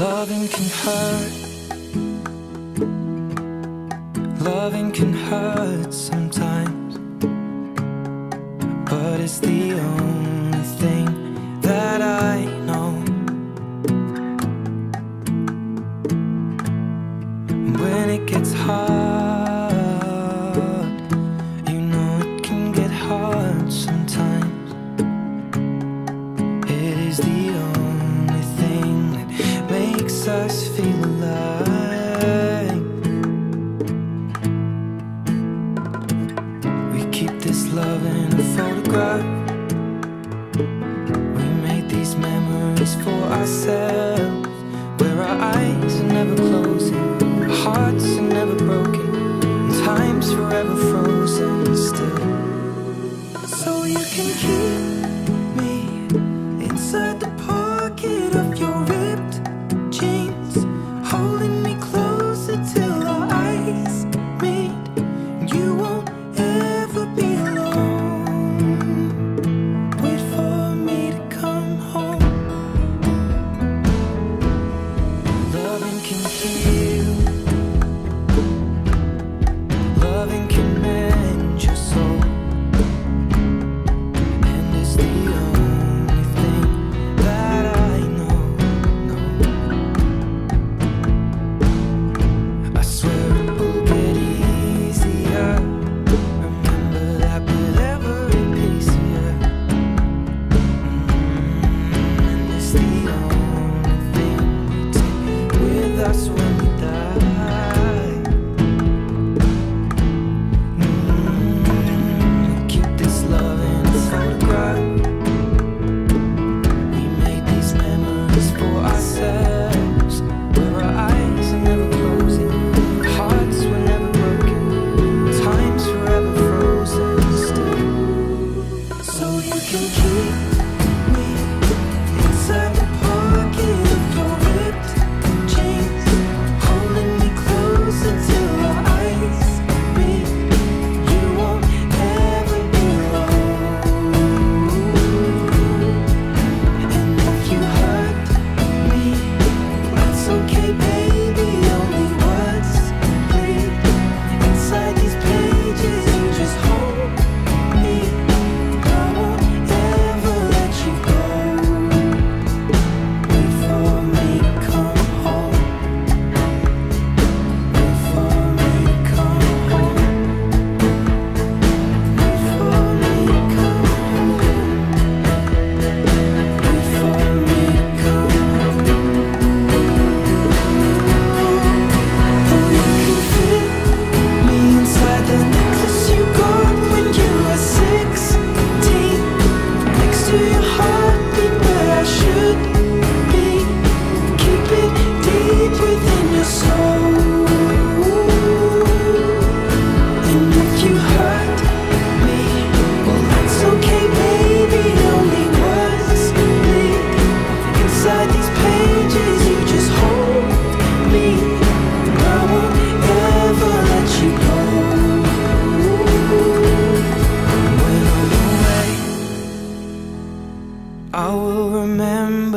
Loving can hurt. Loving can hurt sometimes. But it's the only for ourselves. Where our eyes are never closing hearts are never broken And time's forever frozen still. So you can keep 求助。